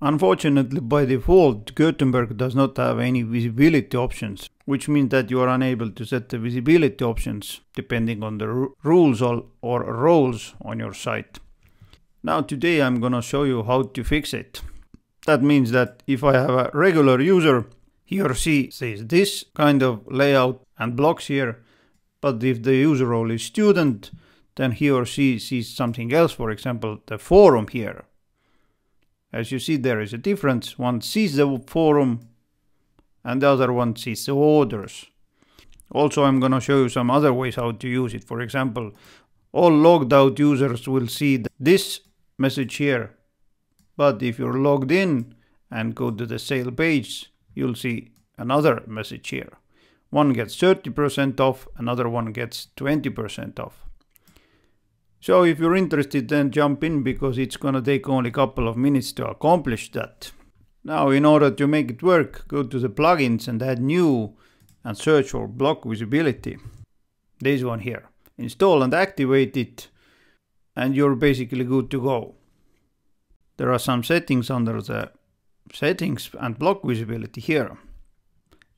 Unfortunately, by default, Gutenberg does not have any visibility options, which means that you are unable to set the visibility options depending on the rules or, or roles on your site. Now today I'm gonna show you how to fix it. That means that if I have a regular user, he or she sees this kind of layout and blocks here, but if the user role is student, then he or she sees something else, for example, the forum here. As you see, there is a difference. One sees the forum and the other one sees the orders. Also, I'm going to show you some other ways how to use it. For example, all logged out users will see this message here. But if you're logged in and go to the sale page, you'll see another message here. One gets 30% off, another one gets 20% off. So if you're interested then jump in because it's gonna take only a couple of minutes to accomplish that. Now in order to make it work, go to the plugins and add new and search for block visibility. This one here. Install and activate it and you're basically good to go. There are some settings under the settings and block visibility here.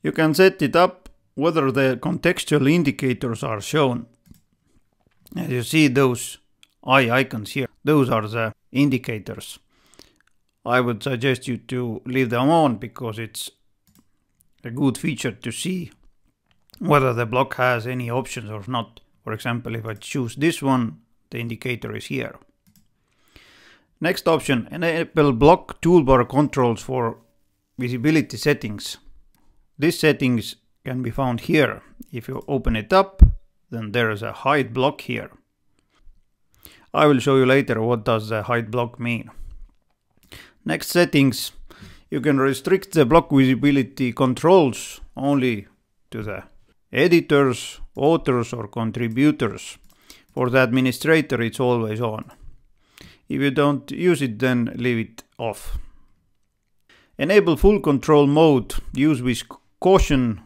You can set it up whether the contextual indicators are shown. As you see those eye icons here, those are the indicators. I would suggest you to leave them on because it's a good feature to see whether the block has any options or not. For example, if I choose this one, the indicator is here. Next option, enable block toolbar controls for visibility settings. These settings can be found here. If you open it up, then there is a hide block here. I will show you later what does the hide block mean. Next settings, you can restrict the block visibility controls only to the editors, authors or contributors. For the administrator it's always on. If you don't use it then leave it off. Enable full control mode, use with caution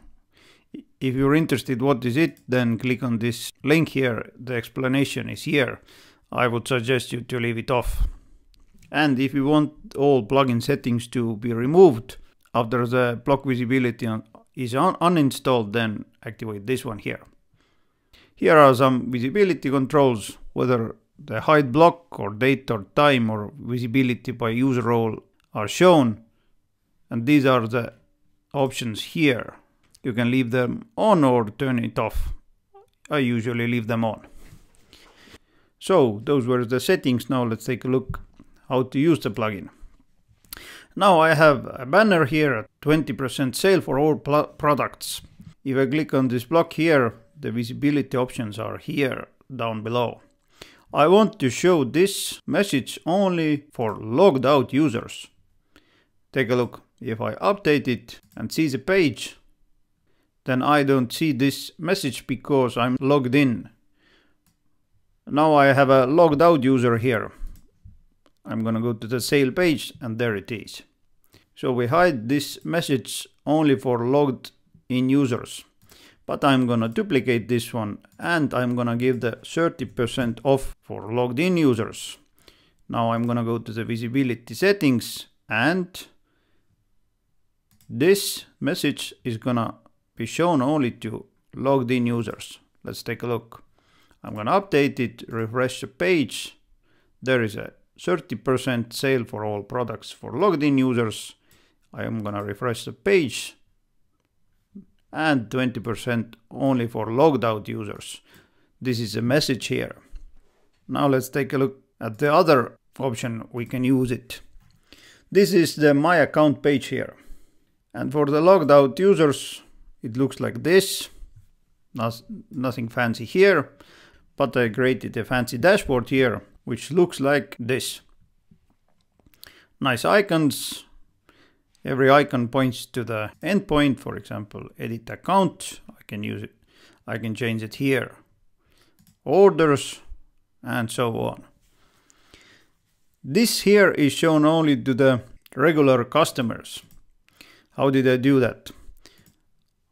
if you're interested what is it, then click on this link here. The explanation is here. I would suggest you to leave it off. And if you want all plugin settings to be removed after the block visibility is un uninstalled, then activate this one here. Here are some visibility controls, whether the hide block or date or time or visibility by user role are shown. And these are the options here. You can leave them on or turn it off. I usually leave them on. So those were the settings. Now let's take a look how to use the plugin. Now I have a banner here, 20% sale for all products. If I click on this block here, the visibility options are here down below. I want to show this message only for logged out users. Take a look. If I update it and see the page, then I don't see this message because I'm logged in. Now I have a logged out user here. I'm gonna go to the sale page and there it is. So we hide this message only for logged in users. But I'm gonna duplicate this one and I'm gonna give the 30% off for logged in users. Now I'm gonna go to the visibility settings and this message is gonna be shown only to logged in users. Let's take a look. I'm going to update it, refresh the page. There is a 30% sale for all products for logged in users. I am going to refresh the page and 20% only for logged out users. This is a message here. Now let's take a look at the other option we can use it. This is the my account page here. And for the logged out users, it looks like this. nothing fancy here, but I created a fancy dashboard here, which looks like this. Nice icons. Every icon points to the endpoint, for example, edit account. I can use it. I can change it here. Orders and so on. This here is shown only to the regular customers. How did I do that?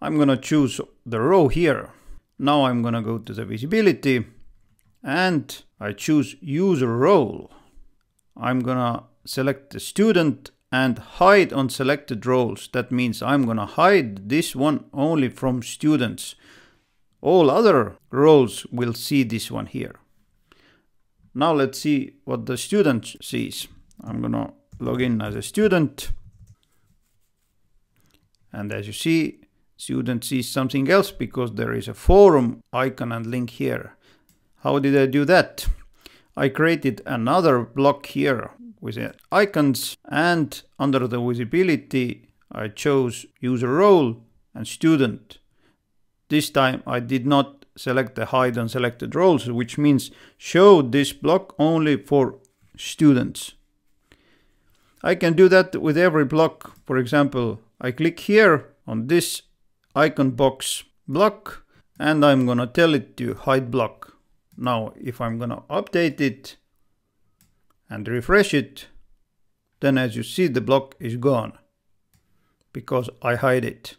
I'm gonna choose the row here. Now I'm gonna go to the visibility and I choose user role. I'm gonna select the student and hide on selected roles. That means I'm gonna hide this one only from students. All other roles will see this one here. Now let's see what the student sees. I'm gonna log in as a student. And as you see, student sees something else because there is a forum icon and link here. How did I do that? I created another block here with icons and under the visibility I chose user role and student. This time I did not select the hide on selected roles, which means show this block only for students. I can do that with every block. For example, I click here on this icon box block and I'm gonna tell it to hide block. Now, if I'm gonna update it and refresh it, then as you see, the block is gone because I hide it.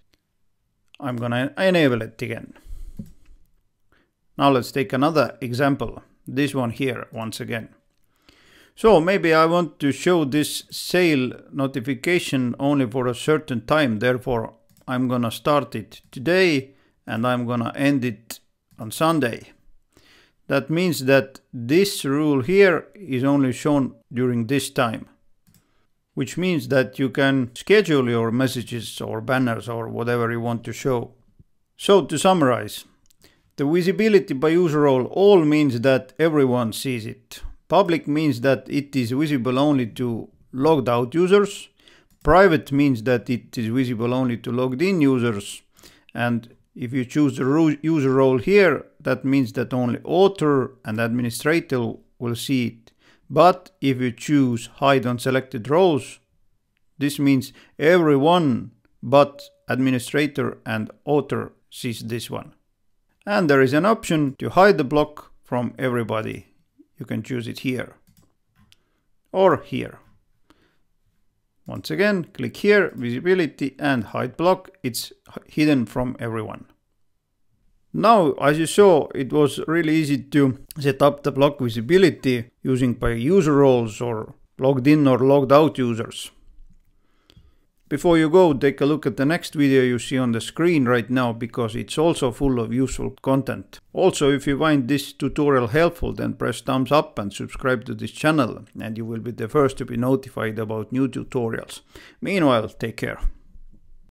I'm gonna enable it again. Now let's take another example. This one here once again. So maybe I want to show this sale notification only for a certain time. Therefore, I'm gonna start it today and I'm gonna end it on Sunday. That means that this rule here is only shown during this time, which means that you can schedule your messages or banners or whatever you want to show. So to summarize, the visibility by user role all means that everyone sees it. Public means that it is visible only to logged out users. Private means that it is visible only to logged in users. And if you choose the user role here, that means that only author and administrator will see it. But if you choose hide on selected roles, this means everyone but administrator and author sees this one. And there is an option to hide the block from everybody. You can choose it here or here. Once again, click here, visibility and hide block. It's hidden from everyone. Now, as you saw, it was really easy to set up the block visibility using by user roles or logged in or logged out users. Before you go, take a look at the next video you see on the screen right now because it's also full of useful content. Also, if you find this tutorial helpful, then press thumbs up and subscribe to this channel and you will be the first to be notified about new tutorials. Meanwhile, take care.